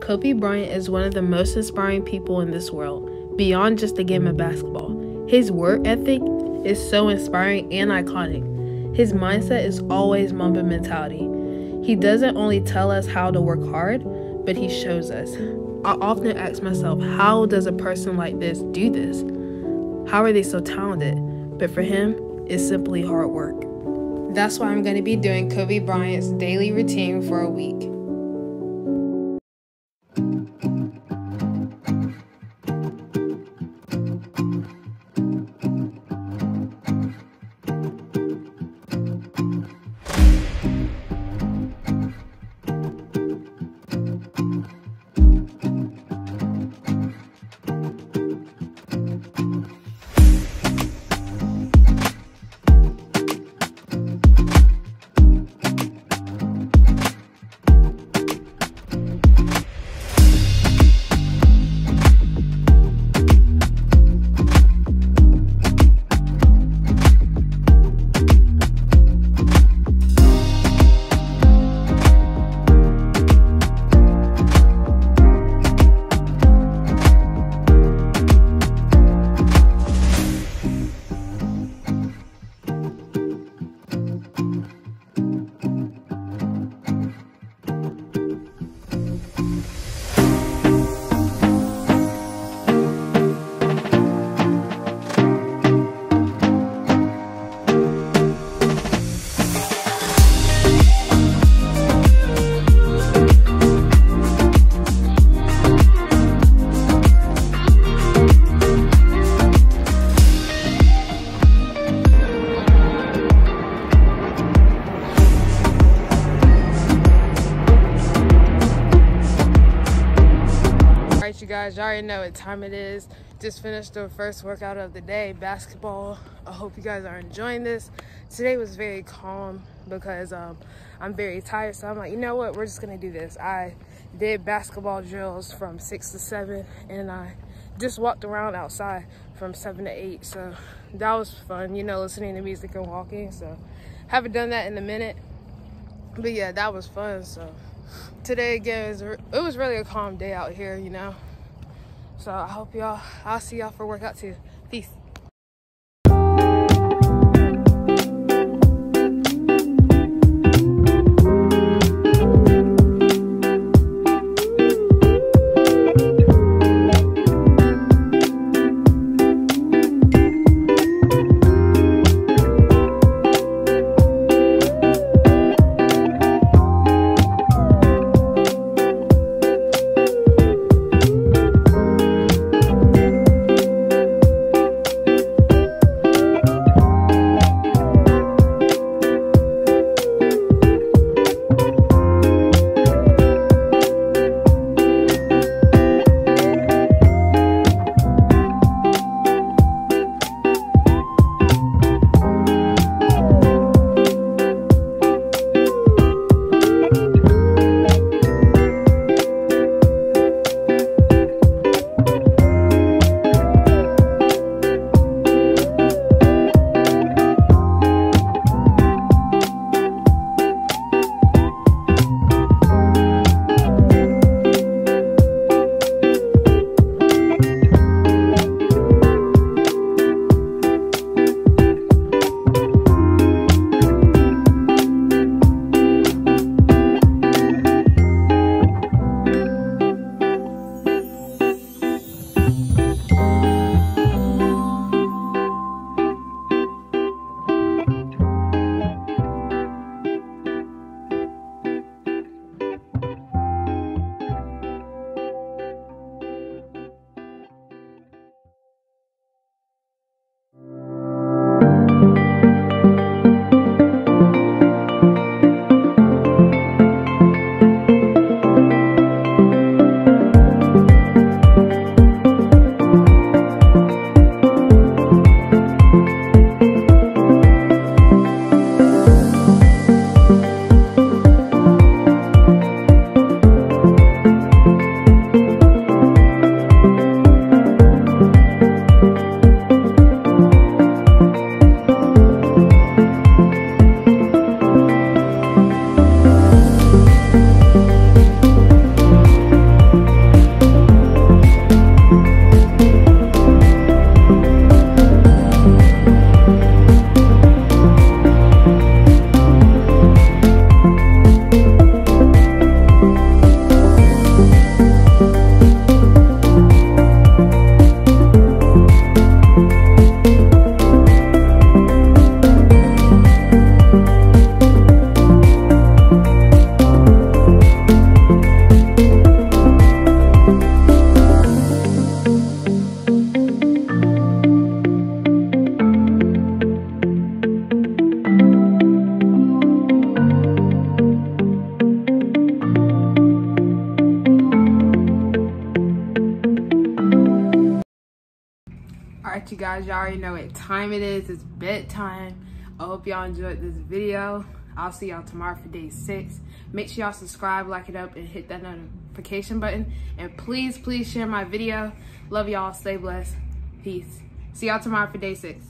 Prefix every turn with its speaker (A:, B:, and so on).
A: Kobe Bryant is one of the most inspiring people in this world, beyond just the game of basketball. His work ethic is so inspiring and iconic. His mindset is always Mamba mentality. He doesn't only tell us how to work hard, but he shows us. I often ask myself, how does a person like this do this? How are they so talented? But for him, it's simply hard work. That's why I'm going to be doing Kobe Bryant's daily routine for a week. Guys, you already know what time it is. Just finished the first workout of the day, basketball. I hope you guys are enjoying this. Today was very calm because um, I'm very tired. So I'm like, you know what? We're just gonna do this. I did basketball drills from six to seven and I just walked around outside from seven to eight. So that was fun, you know, listening to music and walking. So haven't done that in a minute. But yeah, that was fun. So today again, it was really a calm day out here, you know. So I hope y'all, I'll see y'all for workout too. Peace. you guys, y'all already know what time it is. It's bedtime. I hope y'all enjoyed this video. I'll see y'all tomorrow for day six. Make sure y'all subscribe, like it up, and hit that notification button. And please, please share my video. Love y'all. Stay blessed. Peace. See y'all tomorrow for day six.